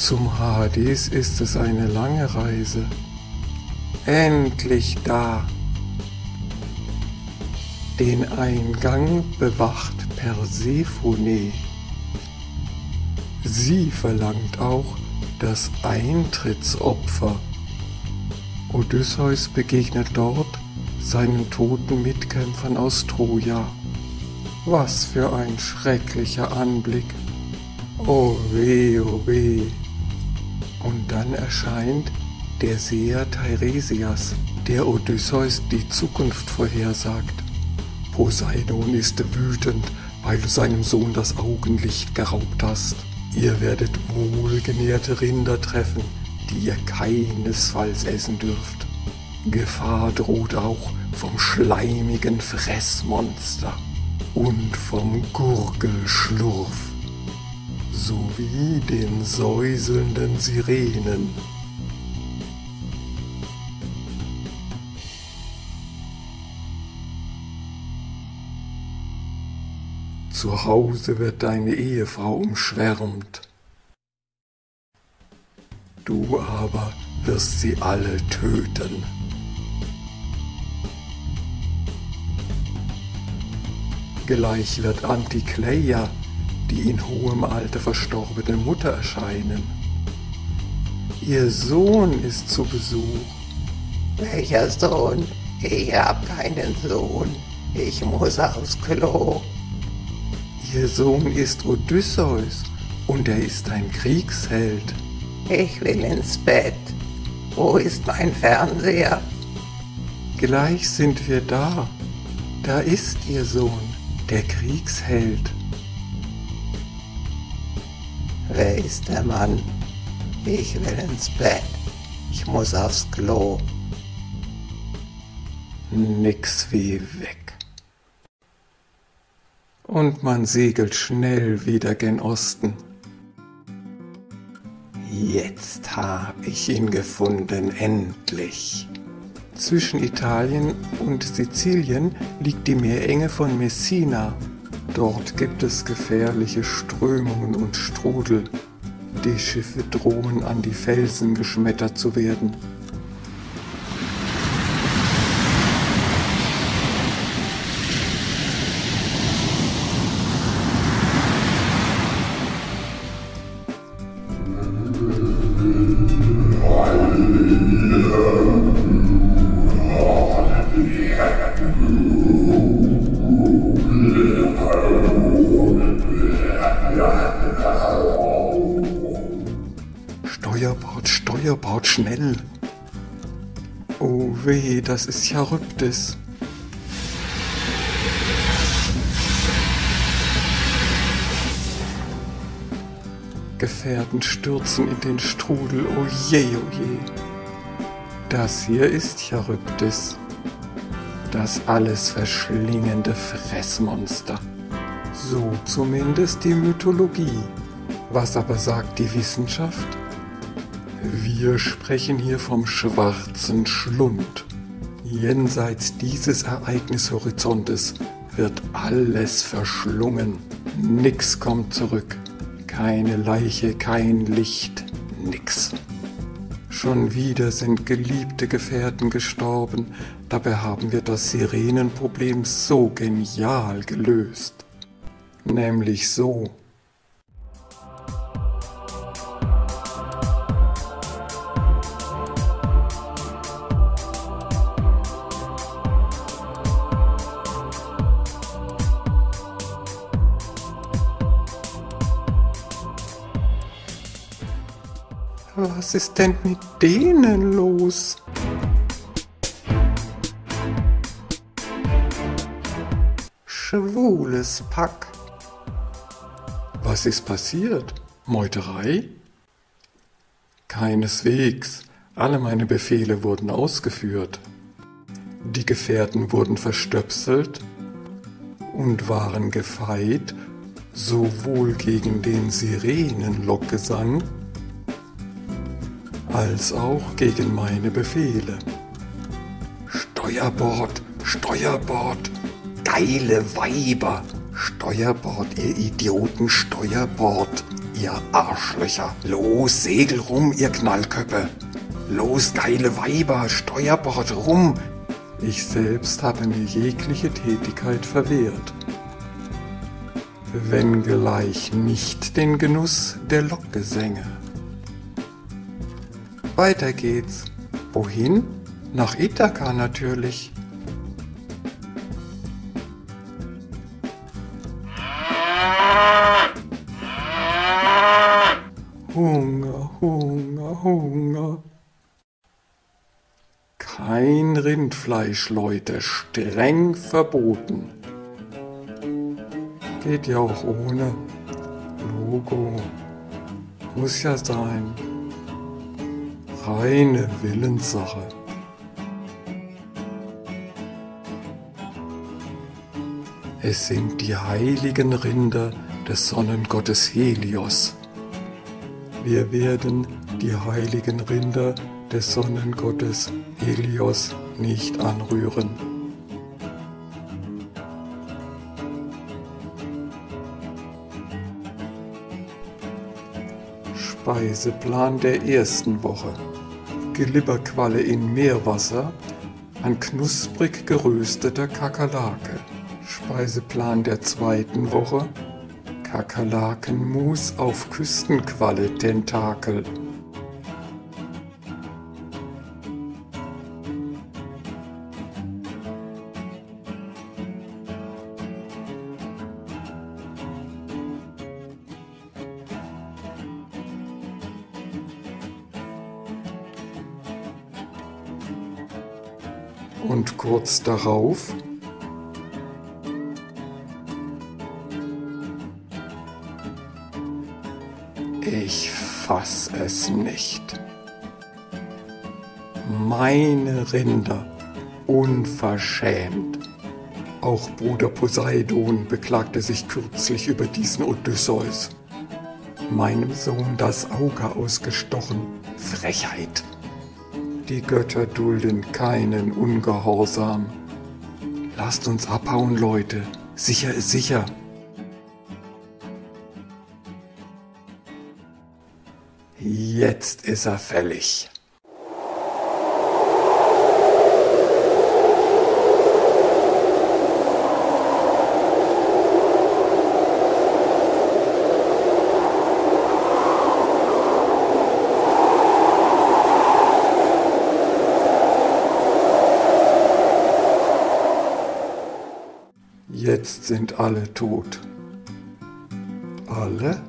Zum Hades ist es eine lange Reise. Endlich da. Den Eingang bewacht Persephone. Sie verlangt auch das Eintrittsopfer. Odysseus begegnet dort seinen toten Mitkämpfern aus Troja. Was für ein schrecklicher Anblick. Oh weh, oh weh. Und dann erscheint der Seher Teiresias, der Odysseus die Zukunft vorhersagt. Poseidon ist wütend, weil du seinem Sohn das Augenlicht geraubt hast. Ihr werdet wohlgenährte Rinder treffen, die ihr keinesfalls essen dürft. Gefahr droht auch vom schleimigen Fressmonster und vom Gurgelschlurf sowie den säuselnden Sirenen. Zu Hause wird deine Ehefrau umschwärmt. Du aber wirst sie alle töten. Gleich wird Antikleia die in hohem Alter verstorbene Mutter erscheinen. Ihr Sohn ist zu Besuch. Welcher Sohn? Ich hab keinen Sohn. Ich muss aufs Klo. Ihr Sohn ist Odysseus und er ist ein Kriegsheld. Ich will ins Bett. Wo ist mein Fernseher? Gleich sind wir da. Da ist Ihr Sohn, der Kriegsheld. Wer ist der Mann? Ich will ins Bett. Ich muss aufs Klo. Nix wie weg. Und man segelt schnell wieder gen Osten. Jetzt hab ich ihn gefunden, endlich. Zwischen Italien und Sizilien liegt die Meerenge von Messina Dort gibt es gefährliche Strömungen und Strudel. Die Schiffe drohen an die Felsen geschmettert zu werden. Steuerbord, Steuerbord, schnell! Oh weh, das ist Charybdis. Gefährten stürzen in den Strudel, oh je, oh je. Das hier ist Charybdis, das alles verschlingende Fressmonster. So zumindest die Mythologie. Was aber sagt die Wissenschaft? Wir sprechen hier vom schwarzen Schlund. Jenseits dieses Ereignishorizontes wird alles verschlungen. Nix kommt zurück. Keine Leiche, kein Licht, nix. Schon wieder sind geliebte Gefährten gestorben, dabei haben wir das Sirenenproblem so genial gelöst. Nämlich so. Was ist denn mit denen los? Schwules Pack. Was ist passiert? Meuterei? Keineswegs. Alle meine Befehle wurden ausgeführt. Die Gefährten wurden verstöpselt und waren gefeit, sowohl gegen den Sirenenlockgesang als auch gegen meine Befehle. Steuerbord, Steuerbord, geile Weiber, Steuerbord, ihr Idioten, Steuerbord, ihr Arschlöcher. Los, segel rum, ihr Knallköppe. Los, geile Weiber, Steuerbord rum. Ich selbst habe mir jegliche Tätigkeit verwehrt. Wenngleich nicht den Genuss der Lockgesänge. Weiter geht's. Wohin? Nach Ithaka natürlich. Hunger, Hunger, Hunger. Kein Rindfleisch, Leute, streng verboten. Geht ja auch ohne. Logo. Muss ja sein. Reine Willenssache. Es sind die heiligen Rinder des Sonnengottes Helios. Wir werden die heiligen Rinder des Sonnengottes Helios nicht anrühren. Speiseplan der ersten Woche. Glibberqualle in Meerwasser an knusprig gerösteter Kakerlake. Speiseplan der zweiten Woche Kakerlakenmus auf Küstenqualle-Tentakel. Und kurz darauf Ich fass es nicht. Meine Rinder, unverschämt. Auch Bruder Poseidon beklagte sich kürzlich über diesen Odysseus. Meinem Sohn das Auge ausgestochen. Frechheit. Die Götter dulden keinen Ungehorsam. Lasst uns abhauen, Leute. Sicher ist sicher. Jetzt ist er fällig. Jetzt sind alle tot. Alle?